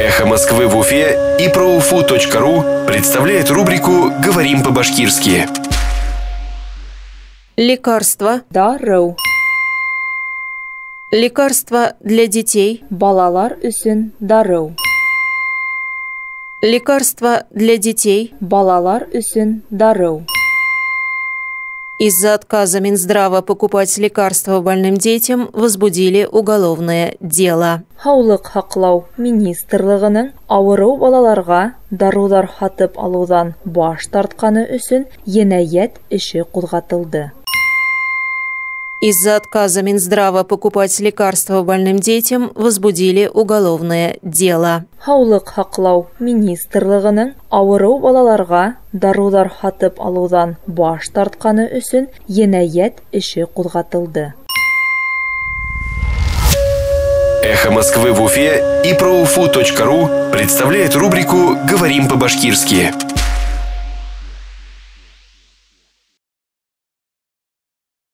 «Эхо Москвы» в Уфе и проуфу.ру представляет рубрику «Говорим по-башкирски». Лекарства. Дару. Лекарства для детей. Балалар өсөн дару. Лекарства для детей. Балалар өсөн дару. Из-за отказа Минздрава покупать лекарства больным детям возбудили уголовное дело. Һаулык һаклау министрлыгының авыру балаларга дарулар һатып алудан баш тартканы өсөн енәят эше кузгатылды. Из-за отказа Минздрава покупать лекарства больным детям возбудили уголовное дело. Һаулык һаклау министрлыгының авыру балаларга дарулар һатып алудан баш тартканы өсөн енәят эше кузгатылды. «Эхо Москвы» в Уфе и проуфу.ру представляет рубрику «Говорим по-башкирски».